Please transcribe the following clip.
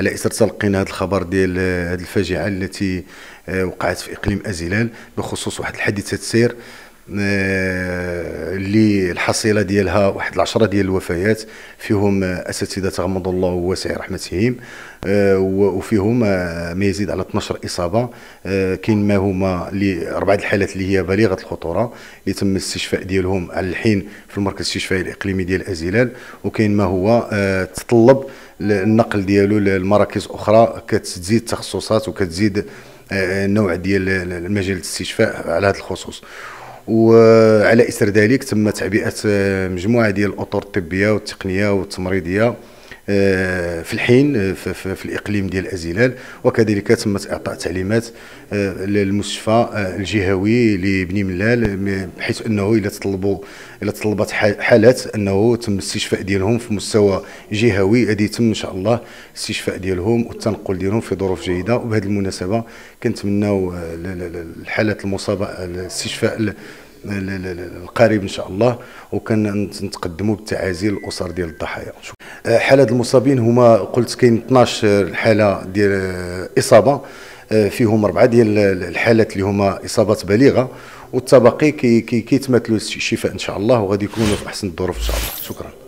على إثر تلقينا هذا الخبر ديال هذه الفاجعة التي وقعت في إقليم ازيلال بخصوص واحد الحادثة سير اللي الحصيلة ديالها واحد العشرة ديال الوفيات فيهم أساتذة تغمض الله وواسع رحمتهم وفيهم ما يزيد على 12 إصابة كاين ما هما أربعة الحالات اللي هي بالغة الخطورة اللي تم الاستشفاء ديالهم على الحين في المركز الاستشفائي الإقليمي ديال ازيلال وكاين ما هو تطلب النقل ديالو لمراكز أخرى كتزيد تخصصات وكتزيد النوع ديال المجال الاستشفاء على هذا الخصوص. وعلى اثر ذلك تم تعبئه مجموعة ديال الأطر الطبية والتقنية والتمريضية. آه، في الحين آه، في الإقليم ديال ازيلال وكذلك تمت إعطاء تعليمات آه، للمستشفى الجهوي لبني ملال بحيث أنه اذا تطلبوا اذا تطلبت حالات أنه تم الاستشفاء ديالهم في مستوى جهوي. غادي يتم إن شاء الله الاستشفاء ديالهم والتنقل ديالهم في ظروف جيدة. وبهذه المناسبة كنتمناو الحالات المصابة الاستشفاء القريب إن شاء الله وكنتقدموا بالتعازي للاسر ديال الضحايا. آه، حالات المصابين هما قلت كاين 12 حاله ديال إصابة آه، فيهم أربعة ديال الحالات اللي هما إصابات بالغه والتبقي كيتمثلوا الشفاء إن شاء الله وغادي يكونوا في أحسن الظروف إن شاء الله. شكرا.